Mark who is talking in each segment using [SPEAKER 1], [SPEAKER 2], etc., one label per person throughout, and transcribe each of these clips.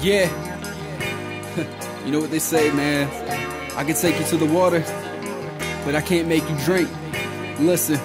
[SPEAKER 1] Yeah. you know what they say, man. I can take you to the water, but I can't make you drink. Listen.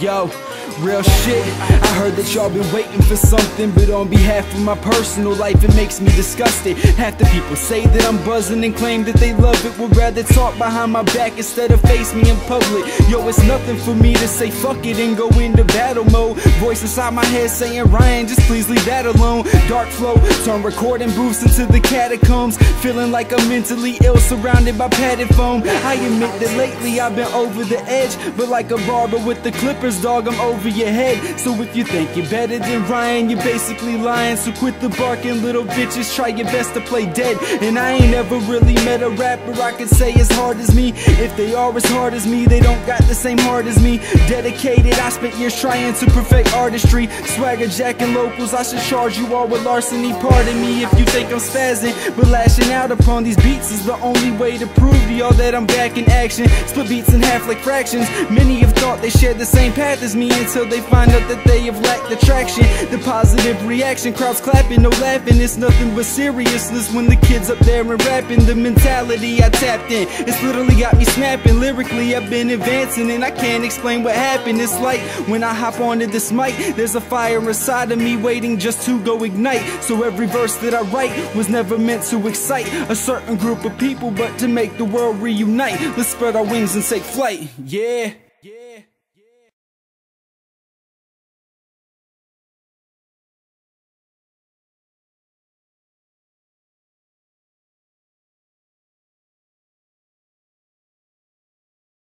[SPEAKER 1] Yo, real shit. I heard that y'all been waiting for something, but on behalf of my personal life, it makes me disgusted. Half the people say that I'm buzzing and claim that they love it, would rather talk behind my back instead of face me in public. Yo, it's nothing for me to say fuck it and go into battle mode. Voice inside my head saying, Ryan, just please leave that alone. Dark flow, turn recording booths into the catacombs. Feeling like I'm mentally ill, surrounded by padded foam. I admit that lately I've been over the edge, but like a barber with the clippers, dog, I'm over your head. So if you think you're better than Ryan, you're basically lying. So quit the barking, little bitches. Try your best to play dead. And I ain't ever really met a rapper I could say as hard as me. If they are as hard as me, they don't got the same heart as me. Dedicated, I spent years trying to perfect artistry. Swagger jacking locals, I should charge you all with larceny. Pardon me if you think I'm spazzing, but lashing out upon these beats is the only way to prove to y'all that I'm back in action. Split beats in half like fractions. Many have thought they shared the same path as me until they find out that they have lacked attraction. The positive reaction, crowds clapping, no laughing. It's nothing but seriousness when the kids up there and rapping. The mentality I tapped in, it's literally got me snapping. Lyrically, I've been advancing, and I can't explain what happened. It's like when I hop onto this mic, there's a fire inside of me waiting just to go ignite. So every verse that I write was never meant to excite a certain group of people, but to make the world reunite. Let's spread our wings and take flight. Yeah. Yeah.